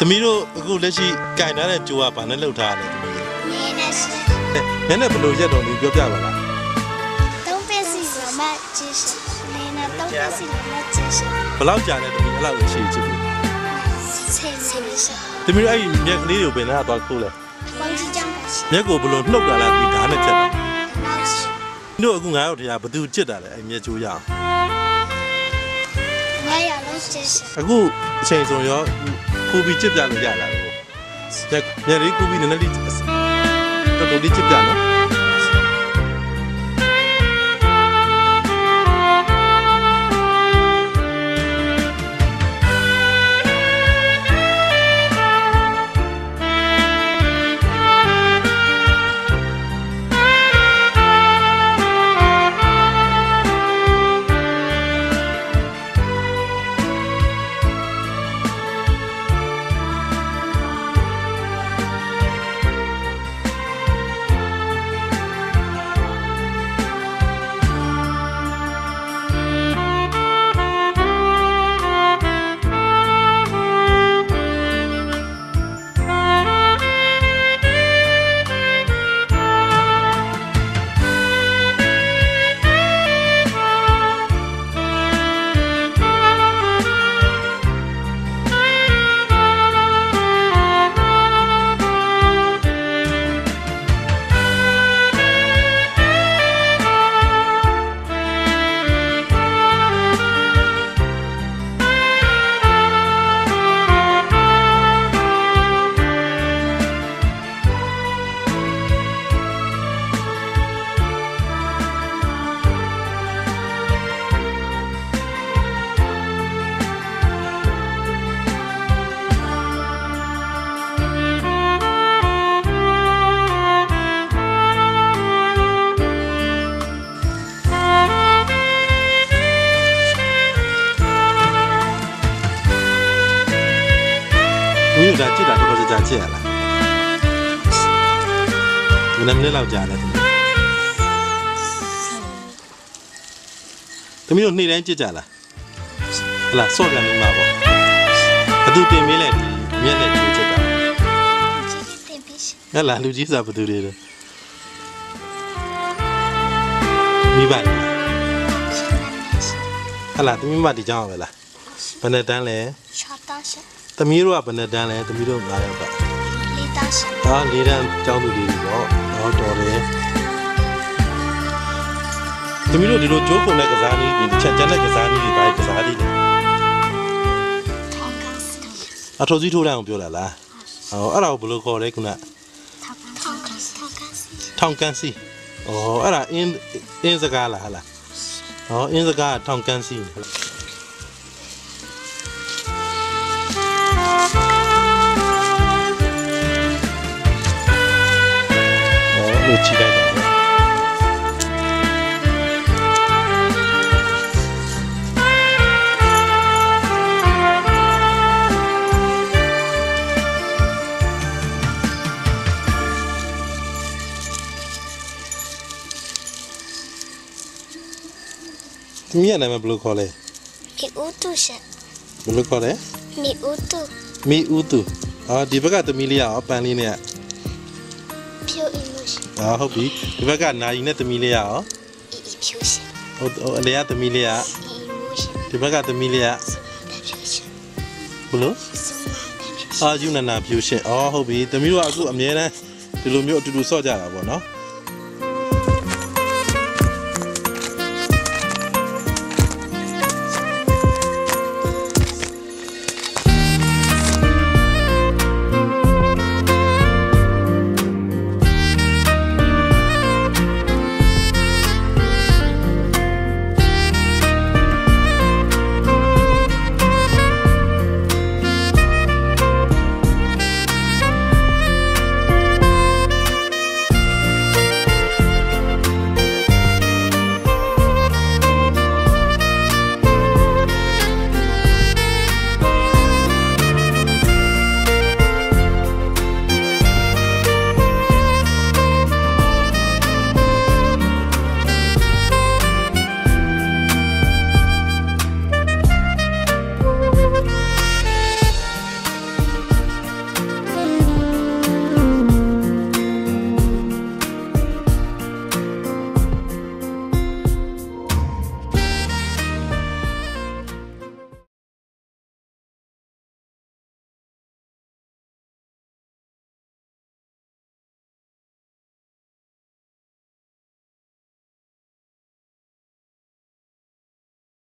သမီးတို့အခုလက်ရှိကင်ထားတဲ့ကြိုးကဘာနဲ့လှုပ်ထားရလဲသမီးတို့နင်းနေရှင်နည်းနည်းဘယ်လိုရက်တော်လေးပြောပြပါလားသုံးပစ္စည်းလုံးမကျင်းရှင်နင်းနေသုံးပစ္စည်းလုံးမကျင်းရှင်ဘယ်လောက်ကြာလဲသမီးအဲ့လောက်ရှိချစ်ဘူးဆေးဆေးရှင်သမီးတို့အဲ့ဒီမြက်ကလေးတွေကိုဘယ်နဲ့သွားခိုးလဲပေါင်းကြီးကြောင့်ပါရှင်မြက်ကိုဘယ်လိုလှုပ်တာလဲသမီးဓာတ်နဲ့ဖြတ်တာနောက်ရှင်တို့အခုငါတို့တရားဘသူချစ်တာလဲအဲ့မြက်ကြိုးရအောင်ငါရလုံးကျင်းရှင်အခုအချိန်ဆိုရော ခိုးပြီးကြစ်ပြလို့ရလာတော့မြက်မြက်လေးခိုးပြီးနည်းနည်းလေးတော်တော်လေးကြစ်ပြနော်။ ဦးရတာကြစ်တာတော်တော်ကြာကြစ်ရလား။မနက်မနေ့လောက်ကြာတယ်သမီး။သမီးတို့နေ့တိုင်းကြစ်ကြလား။ဟလာစော့ကန်နေမှာပေါ့။ဘသူတင်မေးလဲဒီမျက်နဲ့ကြိုးချစ်တာ 这边是 ။ဟလာလူကြီးစားဘသူတွေလဲ။မိဘလေ 是那边是 ။ဟလာသမီးမဒီကြောင်းပဲလား။ဘယ်နဲ့တန်းလဲ 小道士， ။ သမီးတို့ကဘယ်နဲ့တန်းလဲသမီးတို့၅ယောက်ကလေးတန်းရှင်ဒါ၄တန်းကျောင်းသူတွေပေါ့တော့တော်တယ်သမီးတို့ဒီလိုကြိုးပုံတဲ့ကစားနည်းတွေချက်ချန်တဲ့ကစားနည်းတွေပါကစားနည်းတွေအထောစီထိုးတိုင်းကိုပြောတာလားဟောအဲ့ဒါကိုဘယ်လိုခေါ်လဲခုနထောင်ကန်စီဩအဲ့ဒါအင်းအင်းစကားလားဟာလားဟောအင်းစကားထောင်ကန်စီ လေးချီလိုက်တယ်ဒီမိရနာမည်ဘယ်လိုခေါ်လဲမိဦးသူရှင်ဘယ်လိုခေါ်လဲမိဦးသူမိဦးသူအော်ဒီဘက်ကသမီးလေးရောအပန်းလေးနဲ့ဖြူအင်း အာဟုတ်ပြီဒီဘက်ကနာယီနဲ့သမီးလေးရအောင်ဟုတ်အလေးရသမီးလေးရဒီဘက်ကသမီးလေးရဘလို့အာယူနာနာဖြူရှင်အော်ဟုတ်ပြီသမီးတို့ကအခုအမြဲတမ်းဒီလိုမျိုးအတူတူဆော့ကြတာပေါ့နော်